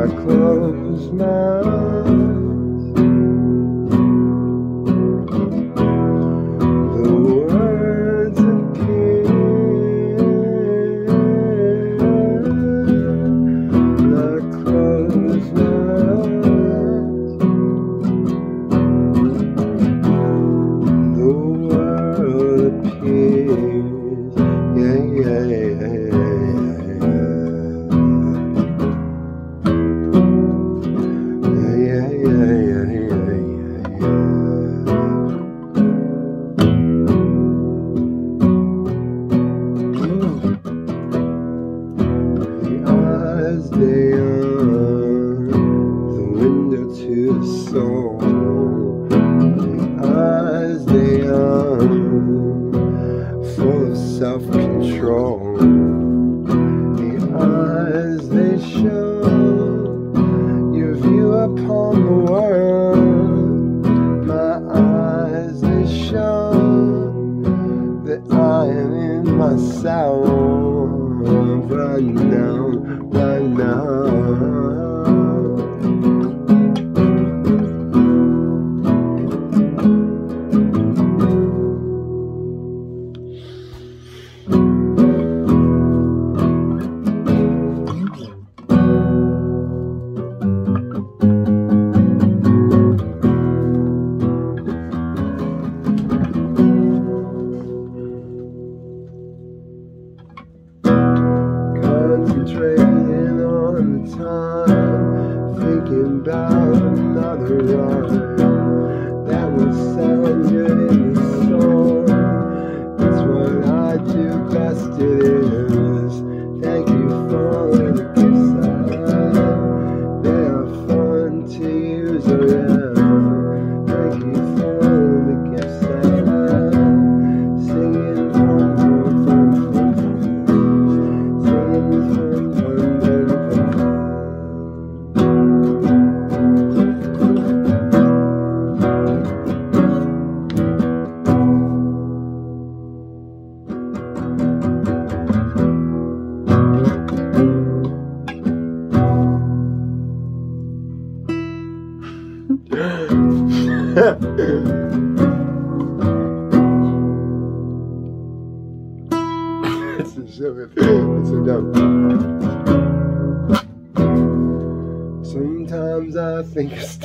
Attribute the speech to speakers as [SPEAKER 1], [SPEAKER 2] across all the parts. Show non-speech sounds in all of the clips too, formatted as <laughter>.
[SPEAKER 1] I close my eyes. control. The eyes they show your view upon the world. My eyes they show that I am in my myself right now. concentrating on the time, thinking about another one.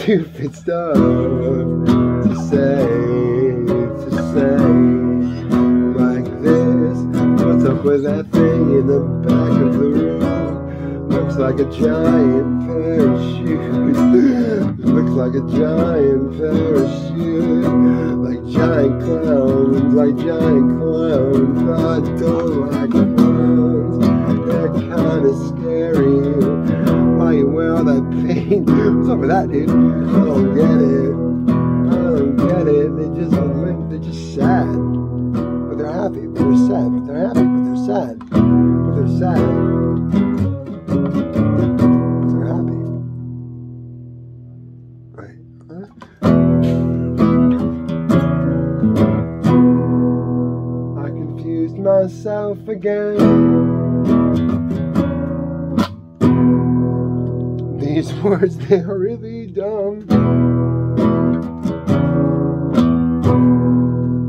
[SPEAKER 1] Stupid stuff to say, to say like this. What's up with that thing in the back of the room? Looks like a giant shoes. Looks like a giant shoes. Like giant clowns, like giant clowns. I don't like clowns. They're kinda scary why you wear all that paint. What's up with that, dude? I don't get it. Myself again. these <laughs> words, they are really dumb.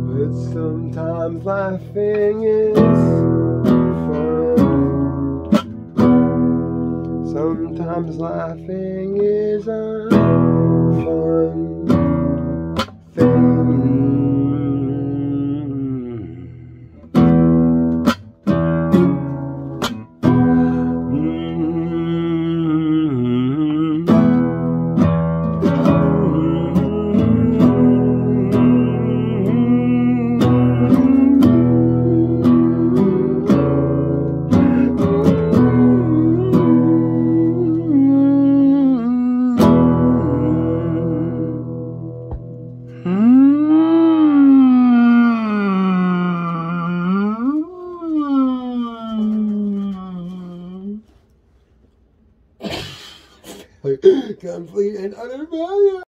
[SPEAKER 1] But sometimes laughing is fun. Sometimes laughing is a fun <clears throat> Complete and utter failure.